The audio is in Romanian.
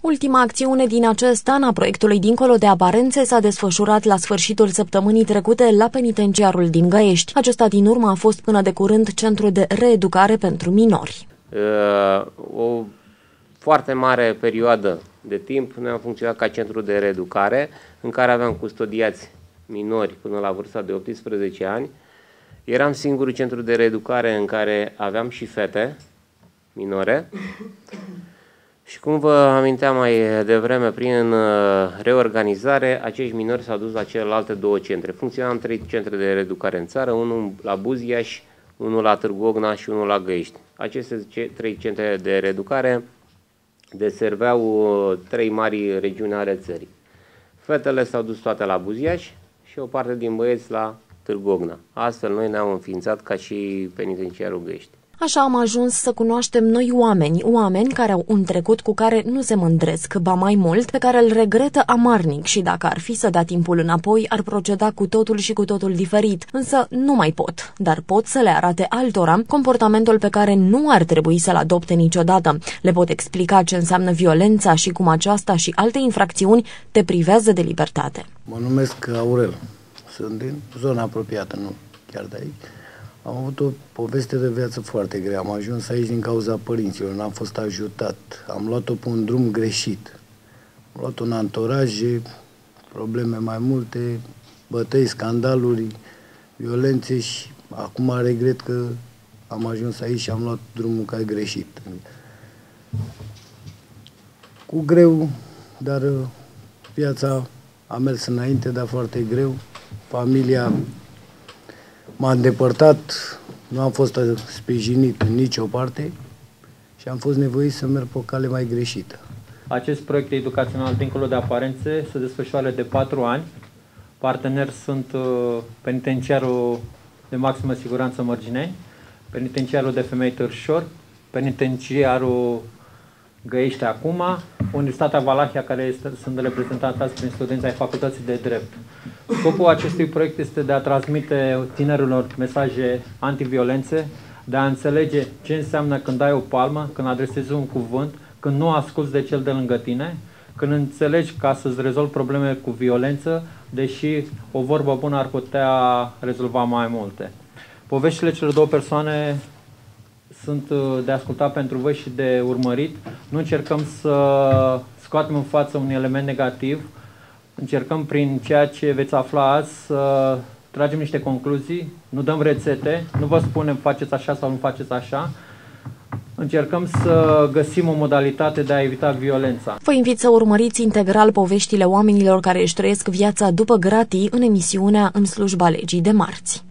Ultima acțiune din acest an a proiectului Dincolo de Aparențe s-a desfășurat la sfârșitul săptămânii trecute la penitenciarul din Găiești. Acesta din urmă a fost până de curând centru de reeducare pentru minori. Uh, o foarte mare perioadă de timp noi am funcționat ca centru de reeducare în care aveam custodiați minori până la vârsta de 18 ani. Eram singurul centru de reeducare în care aveam și fete minore și cum vă aminteam mai devreme, prin uh, reorganizare, acești minori s-au dus la celelalte două centre. Funcționam trei centre de reeducare în țară, unul la Buziaș, unul la Târgu Ogna și unul la Găiești. Aceste trei centre de reeducare deserveau uh, trei mari regiuni ale țării. Fetele s-au dus toate la Buziaș și o parte din băieți la Târgu Ogna. Astfel noi ne-am înființat ca și penitenciarul Găiești. Așa am ajuns să cunoaștem noi oameni, oameni care au un trecut cu care nu se mândresc, ba mai mult, pe care îl regretă amarnic și dacă ar fi să dea timpul înapoi, ar proceda cu totul și cu totul diferit. Însă nu mai pot, dar pot să le arate altora comportamentul pe care nu ar trebui să-l adopte niciodată. Le pot explica ce înseamnă violența și cum aceasta și alte infracțiuni te privează de libertate. Mă numesc Aurel. Sunt din zona apropiată, nu chiar de aici. Am avut o poveste de viață foarte grea. Am ajuns aici din cauza părinților, n-am fost ajutat. Am luat-o pe un drum greșit. Am luat un antoraj, probleme mai multe, bătăi, scandaluri, violențe și acum regret că am ajuns aici și am luat drumul ca greșit. Cu greu, dar viața a mers înainte, dar foarte greu. Familia m-a îndepărtat, nu am fost sprijinit în nicio parte și am fost nevoit să merg pe o cale mai greșită. Acest proiect educațional dincolo de aparențe se desfășoară de patru ani. Parteneri sunt uh, penitenciarul de maximă siguranță Mărgineni, penitenciarul de femei Târșor, penitenciarul Găiește acum, Universitatea Valahia, care este, sunt reprezentați prin studenți ai Facultății de Drept. Scopul acestui proiect este de a transmite tinerilor mesaje antiviolențe, de a înțelege ce înseamnă când ai o palmă, când adresezi un cuvânt, când nu asculți de cel de lângă tine, când înțelegi ca să-ți rezolvi probleme cu violență, deși o vorbă bună ar putea rezolva mai multe. Poveștile celor două persoane sunt uh, de ascultat pentru voi și de urmărit. Nu încercăm să scoatem în față un element negativ, încercăm prin ceea ce veți afla azi să tragem niște concluzii, nu dăm rețete, nu vă spunem faceți așa sau nu faceți așa, încercăm să găsim o modalitate de a evita violența. Vă invit să urmăriți integral poveștile oamenilor care își trăiesc viața după gratii în emisiunea În slujba legii de marți.